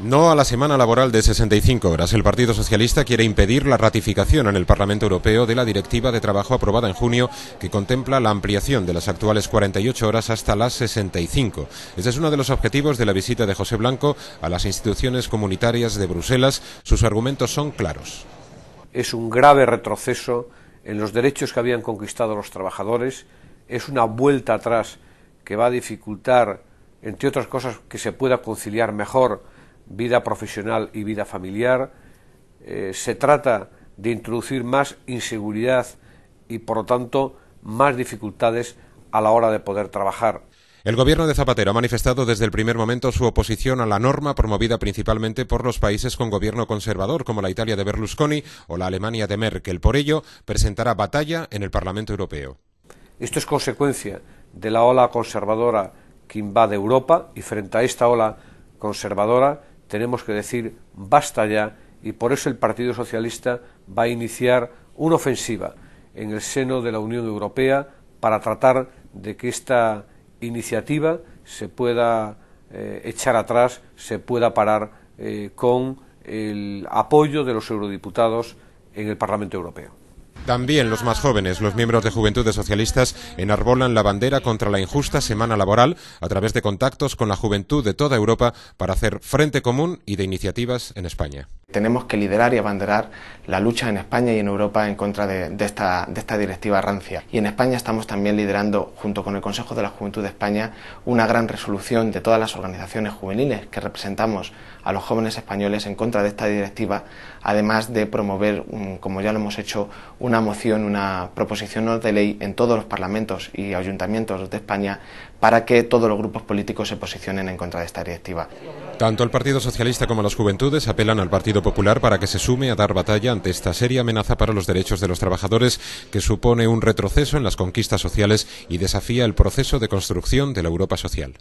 No a la semana laboral de 65 horas. El Partido Socialista quiere impedir la ratificación en el Parlamento Europeo de la Directiva de Trabajo aprobada en junio que contempla la ampliación de las actuales 48 horas hasta las 65. Este es uno de los objetivos de la visita de José Blanco a las instituciones comunitarias de Bruselas. Sus argumentos son claros. Es un grave retroceso en los derechos que habían conquistado los trabajadores. Es una vuelta atrás que va a dificultar, entre otras cosas, que se pueda conciliar mejor vida profesional y vida familiar. Eh, se trata de introducir más inseguridad y, por lo tanto, más dificultades a la hora de poder trabajar. El gobierno de Zapatero ha manifestado desde el primer momento su oposición a la norma promovida principalmente por los países con gobierno conservador, como la Italia de Berlusconi o la Alemania de Merkel. Por ello, presentará batalla en el Parlamento Europeo. Esto es consecuencia de la ola conservadora que invade Europa y frente a esta ola conservadora tenemos que decir basta ya y por eso el Partido Socialista va a iniciar una ofensiva en el seno de la Unión Europea para tratar de que esta iniciativa se pueda eh, echar atrás, se pueda parar eh, con el apoyo de los eurodiputados en el Parlamento Europeo. También los más jóvenes, los miembros de Juventudes Socialistas, enarbolan la bandera contra la injusta semana laboral a través de contactos con la juventud de toda Europa para hacer frente común y de iniciativas en España. Tenemos que liderar y abanderar la lucha en España y en Europa en contra de, esta, directiva rancia. Y en España estamos también liderando, junto con el Consejo de la Juventud de España, una gran resolución de todas las organizaciones juveniles que representamos a los jóvenes españoles en contra de esta directiva, además de promover, como ya lo hemos hecho, una moción, una proposición de ley en todos los parlamentos y ayuntamientos de España para que todos los grupos políticos se posicionen en contra de esta directiva. Tanto el Partido Socialista como las Juventudes apelan al Partido Popular para que se sume a dar batalla ante esta seria amenaza para los derechos de los trabajadores que supone un retroceso en las conquistas sociales y desafía el proceso de construcción de la Europa social.